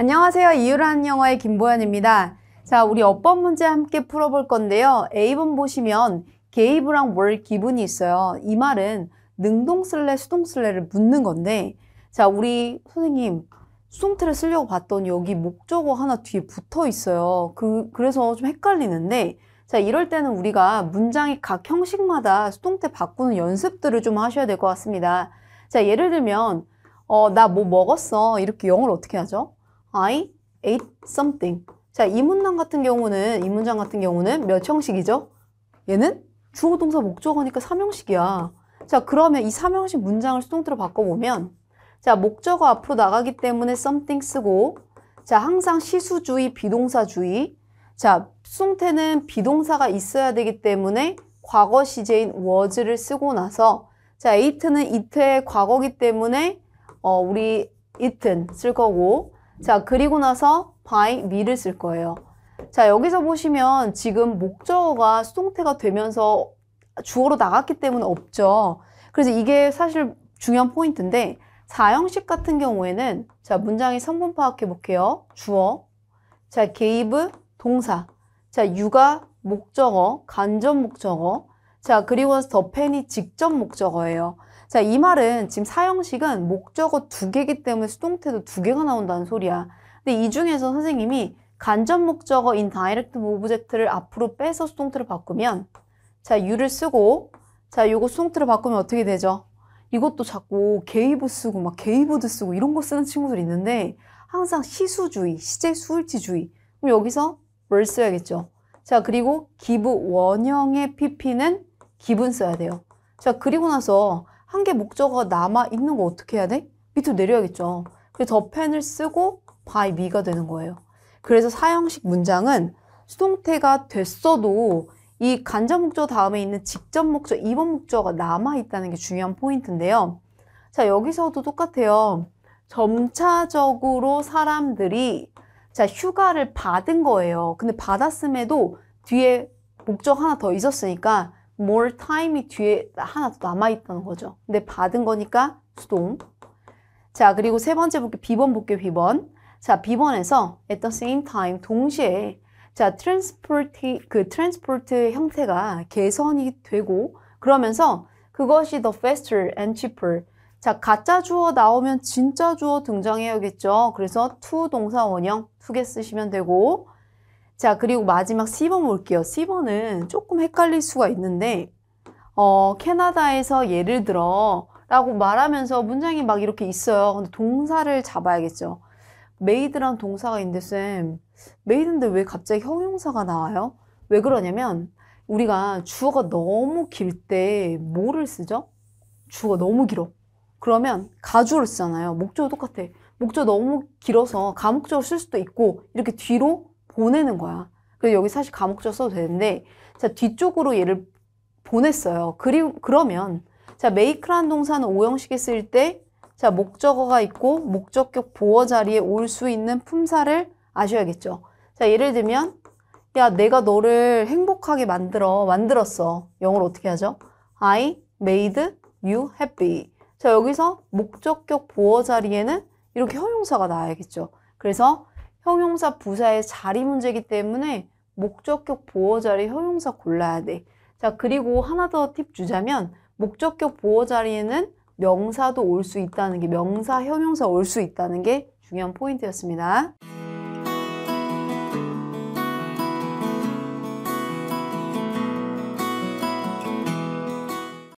안녕하세요. 이유라는 영어의 김보연입니다. 자, 우리 어법 문제 함께 풀어볼 건데요. A번 보시면 gave랑 were 기분이 있어요. 이 말은 능동 쓸래, 수동 쓸래를 묻는 건데 자, 우리 선생님 수동태를 쓰려고 봤더니 여기 목적어 하나 뒤에 붙어 있어요. 그, 그래서 좀 헷갈리는데 자, 이럴 때는 우리가 문장의 각 형식마다 수동태 바꾸는 연습들을 좀 하셔야 될 것 같습니다. 자, 예를 들면 어, 나 뭐 먹었어. 이렇게 영어를 어떻게 하죠? I ate something. 자, 이 문장 같은 경우는, 이 문장 같은 경우는 몇 형식이죠? 얘는 주어, 동사, 목적어니까 삼형식이야. 자, 그러면 이 삼형식 문장을 수동태로 바꿔 보면, 자, 목적어 앞으로 나가기 때문에 something 쓰고, 자, 항상 시수주의, 비동사주의. 자, 수동태는 비동사가 있어야 되기 때문에 과거 시제인 was를 쓰고 나서, 자, ate는 이트의 과거기 때문에, 어, 우리 eaten 쓸 거고, 자, 그리고 나서 by me를 쓸 거예요. 자, 여기서 보시면 지금 목적어가 수동태가 되면서 주어로 나갔기 때문에 없죠. 그래서 이게 사실 중요한 포인트인데 사형식 같은 경우에는 자, 문장의 성분 파악해 볼게요. 주어. 자, gave 동사. 자, 육아 목적어, 간접 목적어. 자, 그리고 나서 더 펜이 직접 목적어예요. 자, 이 말은 지금 사형식은 목적어 두 개기 때문에 수동태도 두 개가 나온다는 소리야. 근데 이 중에서 선생님이 간접 목적어 in direct object를 앞으로 빼서 수동태로 바꾸면 자, you를 쓰고 자, 요거 수동태로 바꾸면 어떻게 되죠? 이것도 자꾸 gave 쓰고 막 gave도 쓰고 이런 거 쓰는 친구들 있는데 항상 시수주의, 시제 수일치주의. 그럼 여기서 뭘 써야겠죠? 자, 그리고 give 원형의 pp는 기분 써야 돼요. 자, 그리고 나서 한 개 목적어가 남아 있는 거 어떻게 해야 돼? 밑으로 내려야겠죠. 그래서 더 펜을 쓰고 by me가 되는 거예요. 그래서 사형식 문장은 수동태가 됐어도 이 간접 목적 다음에 있는 직접 목적, 이번 목적어가 남아 있다는 게 중요한 포인트인데요. 자, 여기서도 똑같아요. 점차적으로 사람들이 자, 휴가를 받은 거예요. 근데 받았음에도 뒤에 목적 하나 더 있었으니까 more time이 뒤에 하나 더 남아있다는 거죠. 근데 받은 거니까 수동. 자, 그리고 세 번째 볼게 B번 볼게 B번. 자, B번에서 at the same time 동시에 자, transport 그 transport 형태가 개선이 되고 그러면서 그것이 the faster and cheaper. 자, 가짜 주어 나오면 진짜 주어 등장해야겠죠. 그래서 to 동사 원형 두개 쓰시면 되고 자, 그리고 마지막 C번 볼게요. C번은 조금 헷갈릴 수가 있는데, 어, 캐나다에서 예를 들어, 라고 말하면서 문장이 막 이렇게 있어요. 근데 동사를 잡아야겠죠. made란 동사가 있는데, 쌤, made인데 왜 갑자기 형용사가 나와요? 왜 그러냐면, 우리가 주어가 너무 길 때 뭐를 쓰죠? 주어가 너무 길어. 그러면 가주어를 쓰잖아요. 목적어 똑같아. 목적어 너무 길어서 가목적으로 쓸 수도 있고, 이렇게 뒤로 보내는 거야. 그래서 여기 사실 감옥적 써도 되는데 자 뒤쪽으로 얘를 보냈어요. 그리고 그러면 자 make란 동사는 오형식에 쓸때자 목적어가 있고 목적격 보어 자리에 올 수 있는 품사를 아셔야겠죠. 자 예를 들면 야 내가 너를 행복하게 만들어 만들었어. 영어로 어떻게 하죠? I made you happy. 자 여기서 목적격 보어 자리에는 이렇게 형용사가 나와야겠죠. 그래서 형용사 부사의 자리 문제이기 때문에 목적격 보어 자리 형용사 골라야 돼. 자, 그리고 하나 더 팁 주자면 목적격 보어 자리에는 명사도 올 수 있다는 게 명사, 형용사 올 수 있다는 게 중요한 포인트였습니다.